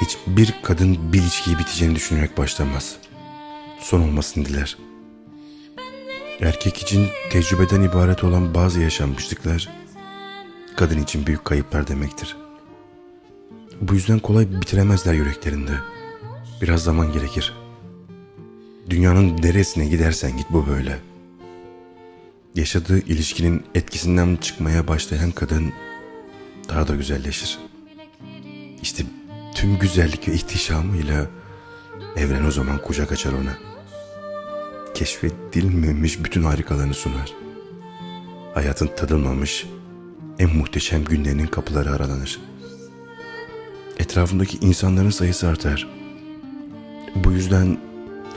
Hiçbir kadın bir ilişkiyi biteceğini düşünerek başlamaz. Son olmasını diler. Erkek için tecrübeden ibaret olan bazı yaşanmışlıklar kadın için büyük kayıplar demektir. Bu yüzden kolay bitiremezler yüreklerinde. Biraz zaman gerekir. Dünyanın neresine gidersen git bu böyle. Yaşadığı ilişkinin etkisinden çıkmaya başlayan kadın daha da güzelleşir. İşte tüm güzellik ve ihtişamıyla evren o zaman kucak açar ona. Keşfedilmemiş bütün harikalarını sunar. Hayatın tadılmamış en muhteşem günlerinin kapıları aralanır. Etrafındaki insanların sayısı artar. Bu yüzden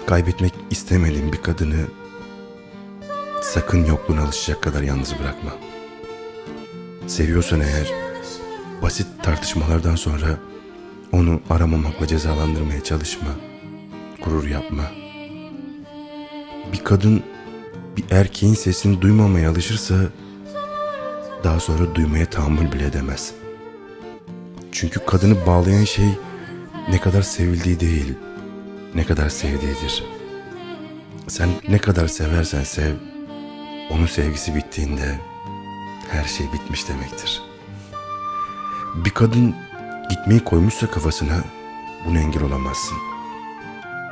kaybetmek istemediğin bir kadını sakın yokluğuna alışacak kadar yalnız bırakma. Seviyorsan eğer basit tartışmalardan sonra onu aramamakla cezalandırmaya çalışma. Gurur yapma. Bir kadın bir erkeğin sesini duymamaya alışırsa daha sonra duymaya tahammül bile edemez. Çünkü kadını bağlayan şey ne kadar sevildiği değil, ne kadar sevdiğidir. Sen ne kadar seversen sev, onun sevgisi bittiğinde her şey bitmiş demektir. Bir kadın gitmeyi koymuşsa kafasına buna engel olamazsın.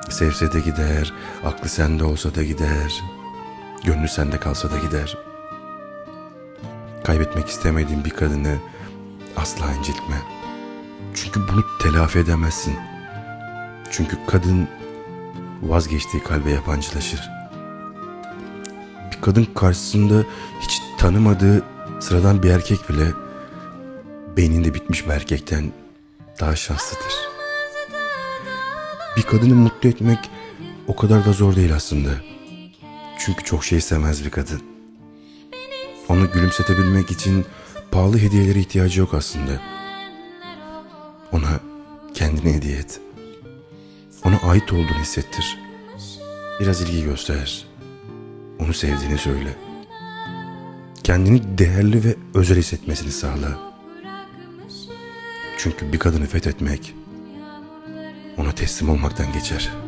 Sevse de gider, aklı sende olsa da gider, gönlü sende kalsa da gider. Kaybetmek istemediğin bir kadını asla incitme. Çünkü bunu telafi edemezsin. Çünkü kadın vazgeçtiği kalbe yabancılaşır. Bir kadın karşısında hiç tanımadığı sıradan bir erkek bile beyninde bitmiş bir erkekten daha şanslıdır. Bir kadını mutlu etmek o kadar da zor değil aslında. Çünkü çok şey sevmez bir kadın. Onu gülümsetebilmek için pahalı hediyelere ihtiyacı yok aslında. Ona kendini hediye et. Ona ait olduğunu hissettir. Biraz ilgi göster. Onu sevdiğini söyle. Kendini değerli ve özel hissetmesini sağla. Çünkü bir kadını fethetmek ona teslim olmaktan geçer.''